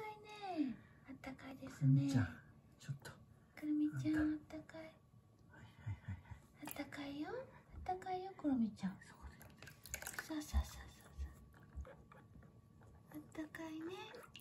かいね。あったかいですね。ちゃんちょっと。くるみちゃんあったかい。はいはいはいはい。あったかいよ。あったかいよくるみちゃん。そこでさあさあさあさあさああったかいね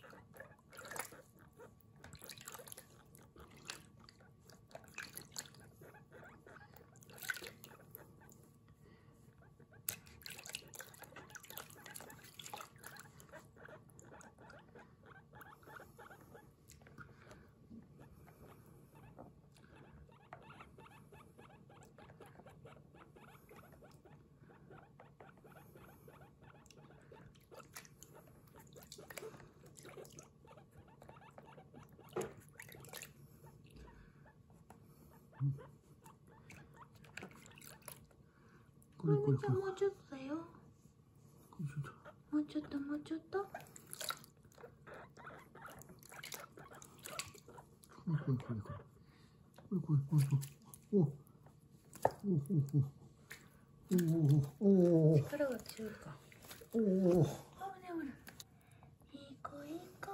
これこれくるみちゃんもうちょっとだよ。これちょっと。もうちょっともうちょっと。これこれこれこれ。これこれこれ。おおおおおおお力が強いかおおおあぶねほらいい子いい子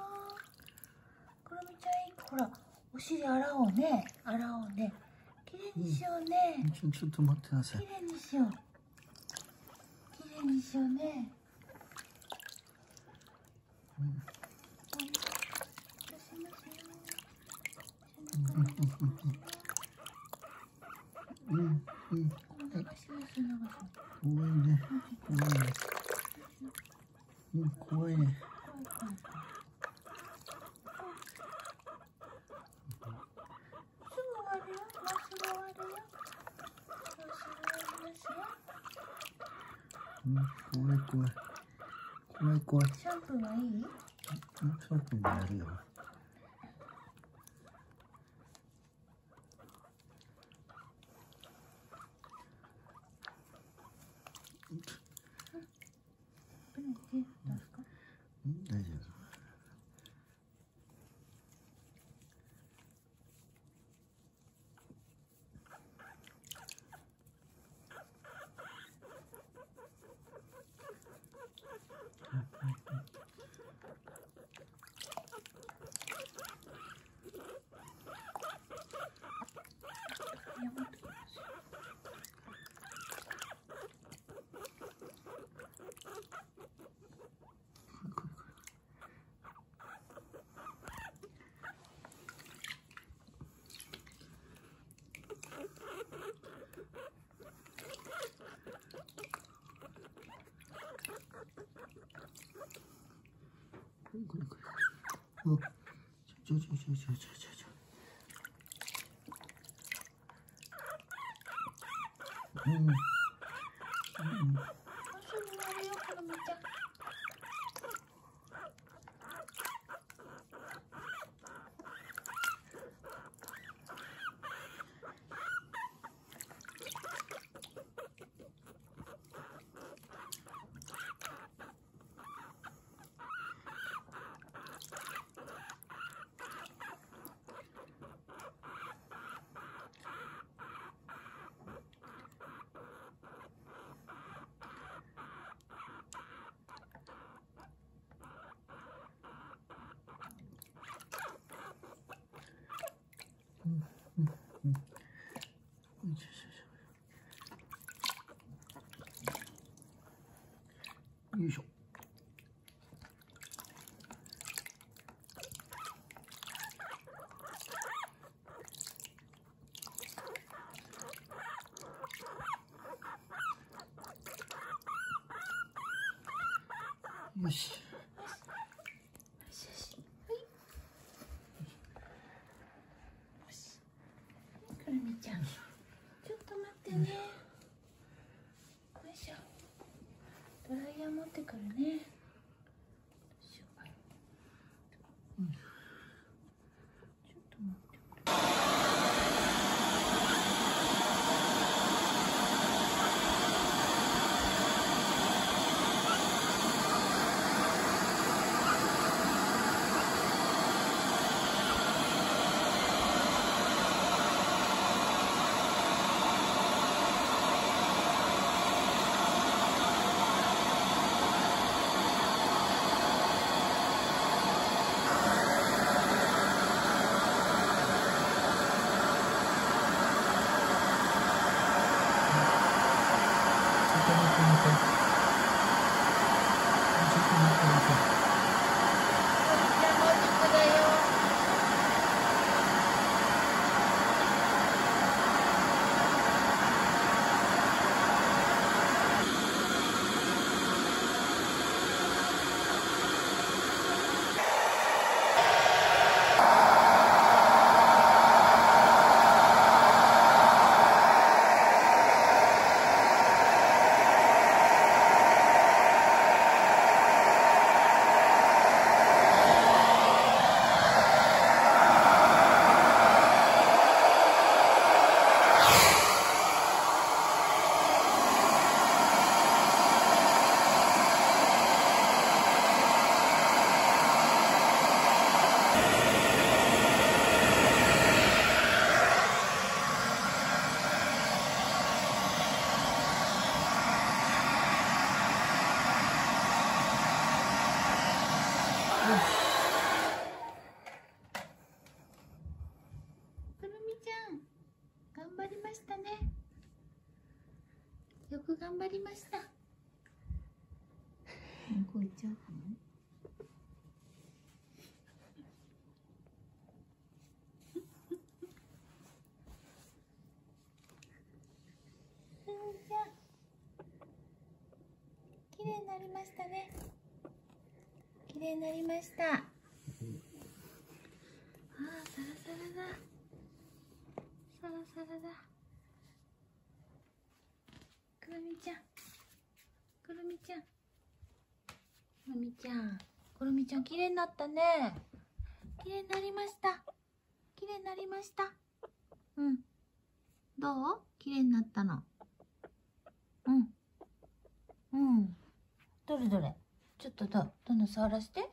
くるみちゃんいい子ほらお尻洗おうね洗おうねきれいにしようね、ちょちょっと待ってなさいきれいにしようきれいにしようん。うん。うん、うん。うん。うん。うん。う流します流します怖いね怖いねうん怖いね怖い怖い怖いすぐ終わるよもうすぐ終わるよもうすぐ終わりますようん怖い怖い。怖い怖い。シャンプーはいい？うんシャンプーもやるよ 어, 저, 저, 저, 저, 저, 저, 저. 음. 음. 아, 술 먹어요, 그럼 먹자. よいしょよし。ドライヤー持ってくるね。頑張りました。向こう行っちゃうかな綺麗になりましたね。綺麗になりました。ああサラサラだ。サラサラだ。くるみちゃん。くるみちゃん。くるみちゃん。くるみちゃん綺麗になったね。綺麗になりました。綺麗になりました。うん。どう？綺麗になったの。うん。うん。どれどれ？ちょっとどどんどん触らせて。